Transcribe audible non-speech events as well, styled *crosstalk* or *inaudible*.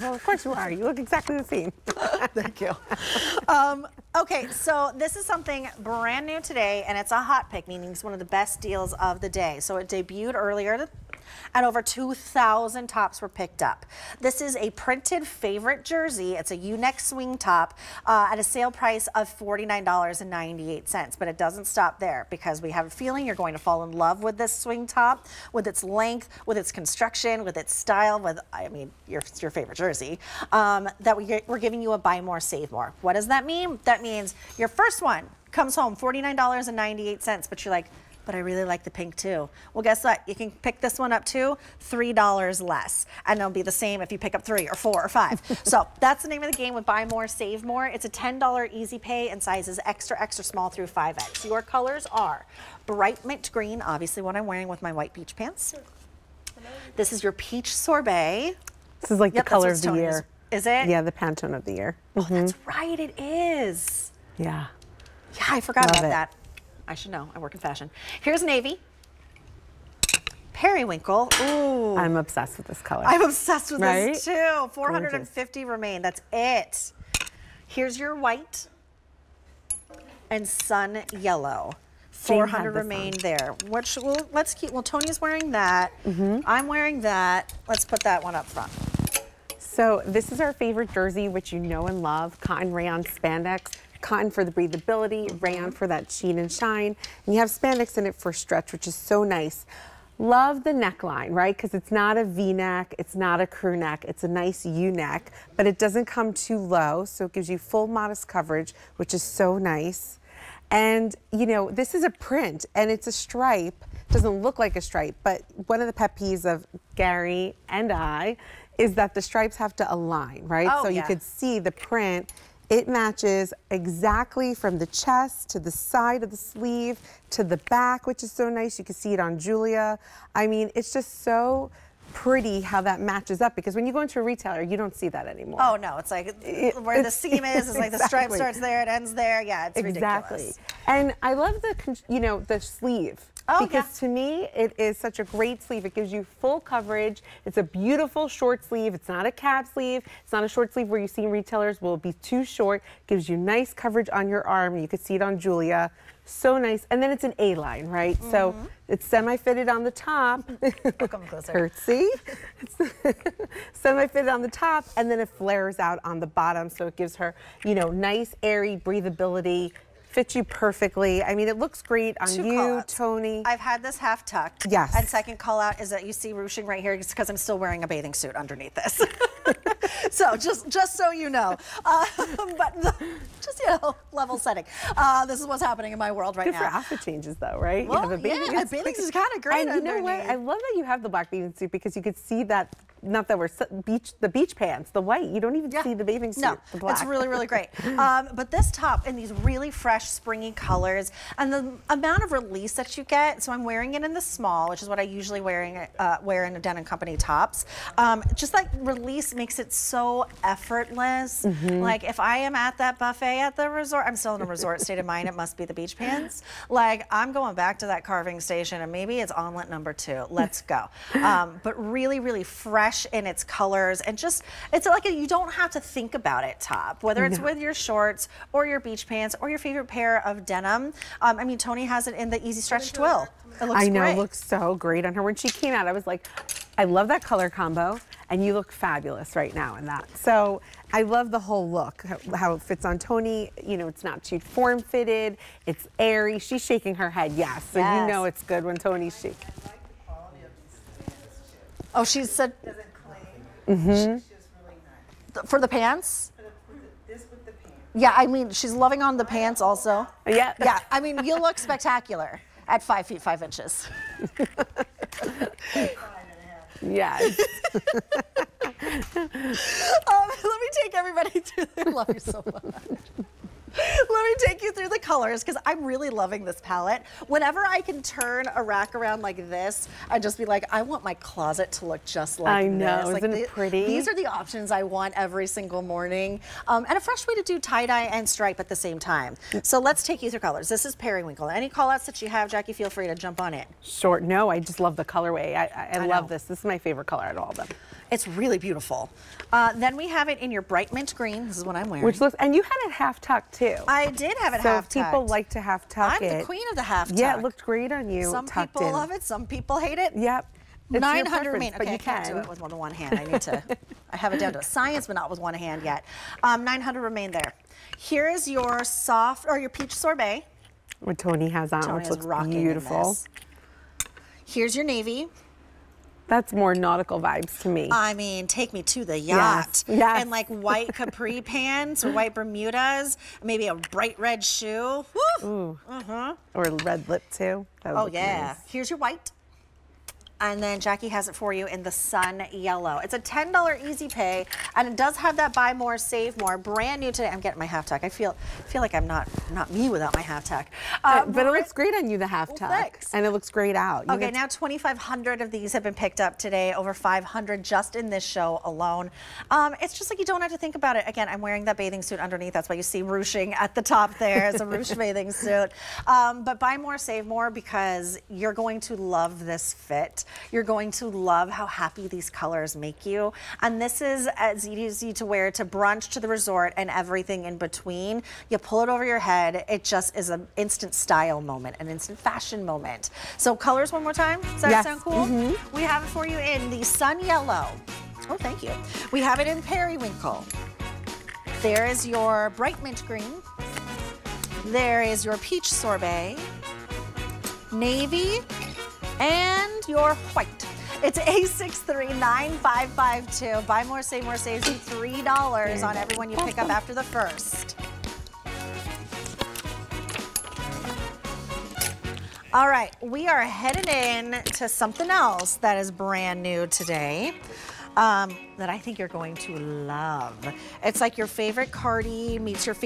Well, of course you are. You look exactly the same. *laughs* Thank you. Um, okay, so this is something brand new today, and it's a hot pick, meaning it's one of the best deals of the day. So it debuted earlier and over 2,000 tops were picked up. This is a printed favorite jersey. It's a U-neck swing top uh, at a sale price of $49.98. But it doesn't stop there because we have a feeling you're going to fall in love with this swing top, with its length, with its construction, with its style, with, I mean, your, your favorite jersey, um, that we, we're giving you a buy more, save more. What does that mean? That means your first one comes home $49.98, but you're like, but I really like the pink too. Well, guess what? You can pick this one up too, $3 less. And it'll be the same if you pick up three or four or five. *laughs* so that's the name of the game with Buy More, Save More. It's a $10 easy pay and sizes extra, extra small through 5X. Your colors are bright mint green, obviously what I'm wearing with my white beach pants. This is your peach sorbet. This is like yep, the color of the year. Is it? Yeah, the Pantone of the year. Oh, mm -hmm. that's right, it is. Yeah. Yeah, I forgot Love about it. that. I should know. I work in fashion. Here's navy. Periwinkle. Ooh. I'm obsessed with this color. I'm obsessed with right? this too. 450 Gorgeous. remain. That's it. Here's your white and sun yellow. 400 remain on. there. Which well, let's keep. Well, Tony's wearing that. Mm -hmm. I'm wearing that. Let's put that one up front. So this is our favorite jersey, which you know and love, cotton rayon spandex cotton for the breathability, rayon for that sheen and shine, and you have spandex in it for stretch, which is so nice. Love the neckline, right? Because it's not a V-neck, it's not a crew neck, it's a nice U-neck, but it doesn't come too low, so it gives you full modest coverage, which is so nice. And, you know, this is a print, and it's a stripe. doesn't look like a stripe, but one of the pet peeves of Gary and I is that the stripes have to align, right? Oh, so yeah. you could see the print it matches exactly from the chest to the side of the sleeve to the back, which is so nice. You can see it on Julia. I mean, it's just so pretty how that matches up because when you go into a retailer, you don't see that anymore. Oh no, it's like it, where it's, the seam is, it's like the stripe starts there, it ends there. Yeah, it's exactly. ridiculous. And I love the, you know, the sleeve. Oh, because yeah. to me, it is such a great sleeve. It gives you full coverage. It's a beautiful short sleeve. It's not a cap sleeve. It's not a short sleeve where you see retailers will be too short. Gives you nice coverage on your arm. You can see it on Julia. So nice. And then it's an A-line, right? Mm -hmm. So mm-hmm. it's semi-fitted on the top. come closer. *laughs* Curtsy. *laughs* semi-fitted on the top, and then it flares out on the bottom. So it gives her, you know, nice, airy breathability fits you perfectly. I mean, it looks great on Two you, Tony. I've had this half tucked. Yes. And second call out is that you see ruching right here. Because I'm still wearing a bathing suit underneath this. *laughs* so just just so you know, uh, *laughs* but the, just you know, level setting. Uh, this is what's happening in my world right Good now. Good for outfit changes though, right? Well, you have a bathing yeah, bathing suit is kind of great. And you know what? I love that you have the black bathing suit because you could see that not that we're beach the beach pants, the white. You don't even yeah. see the bathing suit. No, the black. it's really really great. *laughs* Um, but this top in these really fresh springy colors and the amount of release that you get. So I'm wearing it in the small, which is what I usually wearing uh, wear in a Denim Company tops. Um, just like release makes it so effortless. Mm -hmm. Like if I am at that buffet at the resort, I'm still in a resort state of mind. It must be the beach pants. Like I'm going back to that carving station and maybe it's omelet number two. Let's go. *laughs* Um, but really really fresh fresh in its colors and just, it's like a, you don't have to think about it top, whether it's no. with your shorts or your beach pants or your favorite pair of denim. Um, I mean, Tony has it in the easy stretch twill. It looks I know, great. it looks so great on her. When she came out, I was like, I love that color combo and you look fabulous right now in that. So I love the whole look, how it fits on Tony. You know, it's not too form fitted, it's airy. She's shaking her head, yes. So yes. you know it's good when Tony's shaking. Oh, she said. Doesn't cling. Mm-hmm. She's just really nice. For the pants? For the, this with the pants. Yeah, I mean, she's loving on the pants also. Yeah. Yeah, I mean, you look spectacular at five feet, five inches. yes. *laughs* um, let me take everybody to, I love you so much. Let me take you through the colors because I'm really loving this palette. Whenever I can turn a rack around like this, I just be like, I want my closet to look just like I know, this. Isn't it the- pretty? These are the options I want every single morning. Um, and a fresh way to do tie-dye and stripe at the same time. So let's take you through colors. This is periwinkle. Any call outs that you have, Jackie, feel free to jump on it. Short. No, I just love the colorway. I, I, I I love know. this. This is my favorite color out of all of them. It's really beautiful. Uh, then we have it in your bright mint green. This is what I'm wearing. Which looks, and you had it half tucked too. I did have it so half if people tucked. like to half tuck I'm it. the queen of the half tuck. Yeah, it looked great on you. Some tucked people in. love it, some people hate it. Yep. It's 900 preference, remain. but Okay, you I can't can. do it with one hand. I need to. *laughs* I have it down to a science, but not with one hand yet. Um, 900 remain there. Here is your soft or your peach sorbet. What Tony has on, Tony which looks beautiful. Here's your navy. That's more nautical vibes to me. I mean, take me to the yacht. Yes, yes. And like white capri *laughs* pants or white Bermudas, maybe a bright red shoe. Woo. Ooh. Uh-huh. Or red lip too. That would Oh yeah. nice. Here's your white. And then Jackie has it for you in the sun yellow. It's a $10 easy pay, and it does have that buy more, save more. Brand new today. I'm getting my half tuck. I feel feel like I'm not not me without my half tuck. Uh, but it looks great on you, the half Well, tuck, thanks. and it looks great out. You Okay, now 2,500 of these have been picked up today, over 500 just in this show alone. Um, it's just like you don't have to think about it. Again, I'm wearing that bathing suit underneath. That's why you see ruching at the top there. It's a ruched *laughs* bathing suit. Um, but buy more, save more because you're going to love this fit. You're going to love how happy these colors make you. And this is as easy to wear to brunch, to the resort, and everything in between. You pull it over your head. It just is an instant style moment, an instant fashion moment. So colors one more time. Does that Yes. sound cool? Mm-hmm. We have it for you in the sun yellow. Oh, thank you. We have it in periwinkle. There is your bright mint green. There is your peach sorbet, navy, and your white. It's A639552. Buy more, save more, saves you $3 on everyone you pick up after the first. All right, we are headed in to something else that is brand new today. Um, that I think you're going to love. It's like your favorite Cardi meets your favorite.